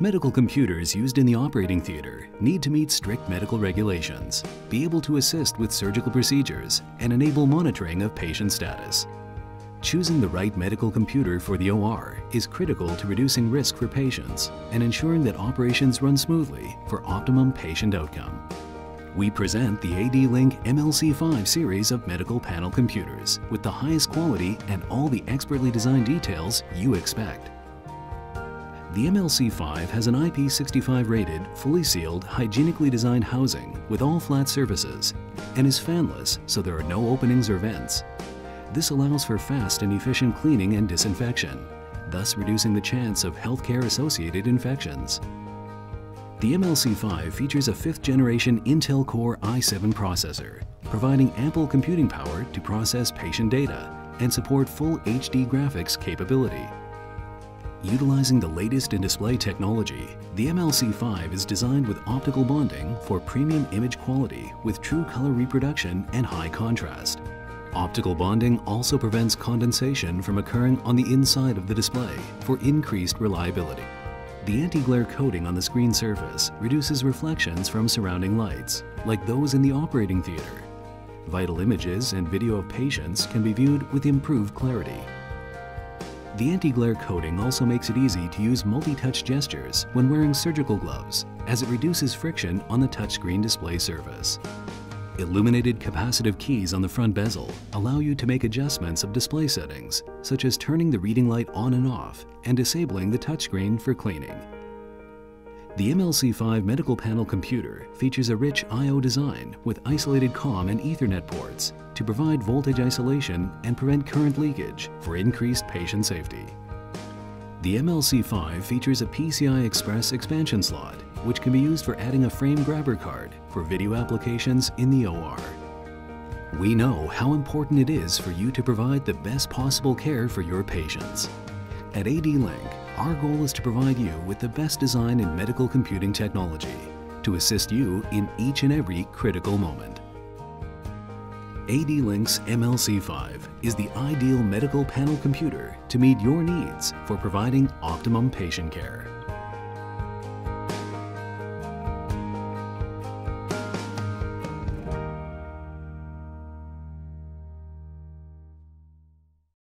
Medical computers used in the operating theater need to meet strict medical regulations, be able to assist with surgical procedures, and enable monitoring of patient status. Choosing the right medical computer for the OR is critical to reducing risk for patients and ensuring that operations run smoothly for optimum patient outcome. We present the ADLINK MLC5 series of medical panel computers with the highest quality and all the expertly designed details you expect. The MLC5 has an IP65 rated, fully sealed, hygienically designed housing with all flat surfaces and is fanless so there are no openings or vents. This allows for fast and efficient cleaning and disinfection, thus reducing the chance of healthcare-associated infections. The MLC5 features a fifth-generation Intel Core i7 processor, providing ample computing power to process patient data and support full HD graphics capability. Utilizing the latest in display technology, the MLC5 is designed with optical bonding for premium image quality with true color reproduction and high contrast. Optical bonding also prevents condensation from occurring on the inside of the display for increased reliability. The anti-glare coating on the screen surface reduces reflections from surrounding lights, like those in the operating theater. Vital images and video of patients can be viewed with improved clarity. The anti-glare coating also makes it easy to use multi-touch gestures when wearing surgical gloves, as it reduces friction on the touchscreen display surface. Illuminated capacitive keys on the front bezel allow you to make adjustments of display settings, such as turning the reading light on and off and disabling the touchscreen for cleaning. The MLC5 medical panel computer features a rich I.O. design with isolated COM and Ethernet ports to provide voltage isolation and prevent current leakage for increased patient safety. The MLC5 features a PCI Express expansion slot, which can be used for adding a frame grabber card for video applications in the OR. We know how important it is for you to provide the best possible care for your patients. At ADLINK, our goal is to provide you with the best design in medical computing technology to assist you in each and every critical moment. ADLINK's MLC5 is the ideal medical panel computer to meet your needs for providing optimum patient care.